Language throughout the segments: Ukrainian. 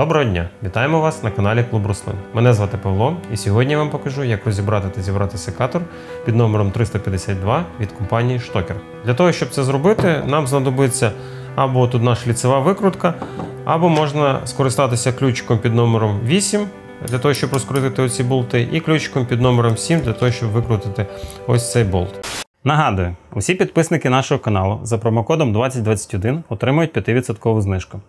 Доброго дня! Вітаємо вас на каналі Клуб Рослин. Мене звати Павло, і сьогодні я вам покажу, як розібрати та зібрати секатор під номером 352 від компанії Штокер. Для того, щоб це зробити, нам знадобиться або тут наша ліцева викрутка, або можна скористатися ключиком під номером 8 для того, щоб розкрутити оці болти, і ключиком під номером 7 для того, щоб викрутити ось цей болт. Нагадую, усі підписники нашого каналу за промокодом 2021 отримують 5% знижку.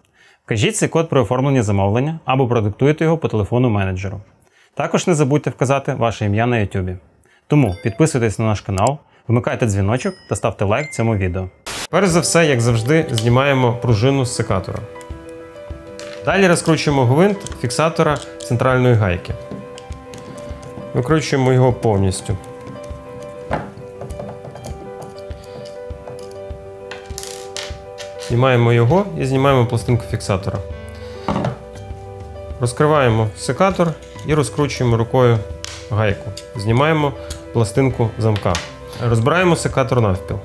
Вкажіть цей код при оформленні замовлення або продиктуйте його по телефону менеджеру. Також не забудьте вказати ваше ім'я на YouTube. Тому підписуйтесь на наш канал, вмикайте дзвіночок та ставте лайк цьому відео. Перш за все, як завжди, знімаємо пружину з секатора. Далі розкручуємо гвинт фіксатора центральної гайки. Викручуємо його повністю. Знімаємо його і знімаємо пластинку фіксатора. Розкриваємо секатор і розкручуємо рукою гайку. Знімаємо пластинку замка. Розбираємо секатор навпіл.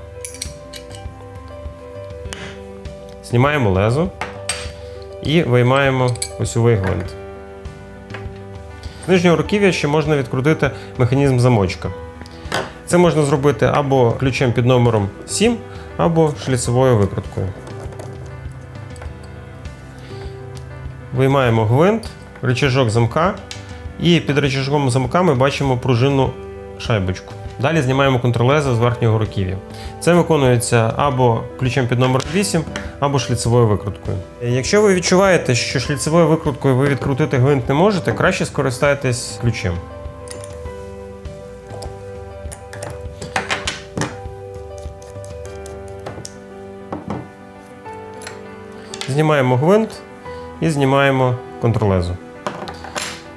Знімаємо лезо і виймаємо осьовий гвинт. З нижнього руків'я ще можна відкрутити механізм замочка. Це можна зробити або ключем під номером 7, або шліцевою викруткою. Виймаємо гвинт, рычажок замка, і під рычажком замка ми бачимо пружинну шайбочку. Далі знімаємо контролезо з верхнього руків'я. Це виконується або ключем під номер 8, або шліцевою викруткою. Якщо ви відчуваєте, що шліцевою викруткою ви відкрутити гвинт не можете, краще скористайтесь ключем. Знімаємо гвинт і знімаємо контролезу.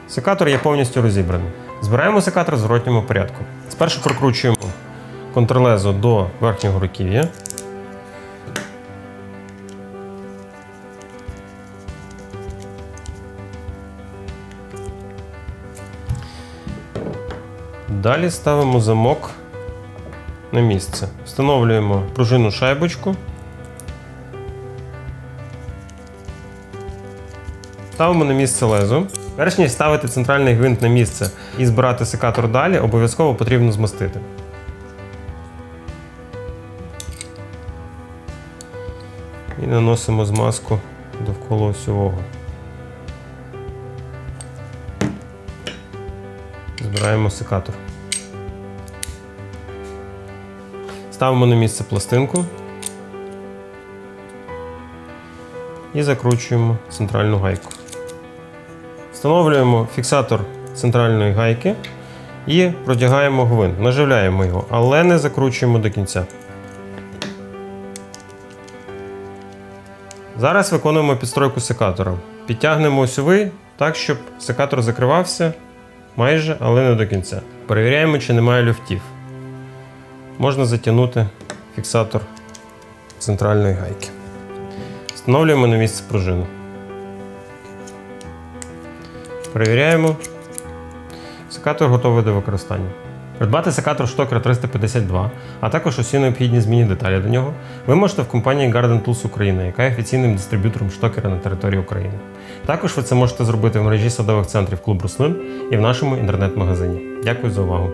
Секатор є повністю розібраний. Збираємо секатор в зворотньому порядку. Спершу прокручуємо контролезу до верхнього руків'я. Далі ставимо замок на місце. Встановлюємо пружинну шайбочку. Ставимо на місце лезо. Перш ніж ставити центральний гвинт на місце і збирати секатор далі, обов'язково потрібно змастити. І наносимо змазку довкола осьового. Збираємо секатор. Ставимо на місце пластинку і закручуємо центральну гайку. Встановлюємо фіксатор центральної гайки і протягаємо гвинт, наживляємо його, але не закручуємо до кінця. Зараз виконуємо підстройку секатора. Підтягнемо осьовий так, щоб секатор закривався майже, але не до кінця. Перевіряємо, чи немає люфтів. Можна затягнути фіксатор центральної гайки. Встановлюємо на місце пружину. Перевіряємо. Секатор готовий до використання. Придбати секатор Штокер 352, а також усі необхідні змінні деталі до нього, ви можете в компанії Garden Tools Україна, яка є офіційним дистриб'ютором штокера на території України. Також ви це можете зробити в мережі садових центрів Клуб Рослин і в нашому інтернет-магазині. Дякую за увагу!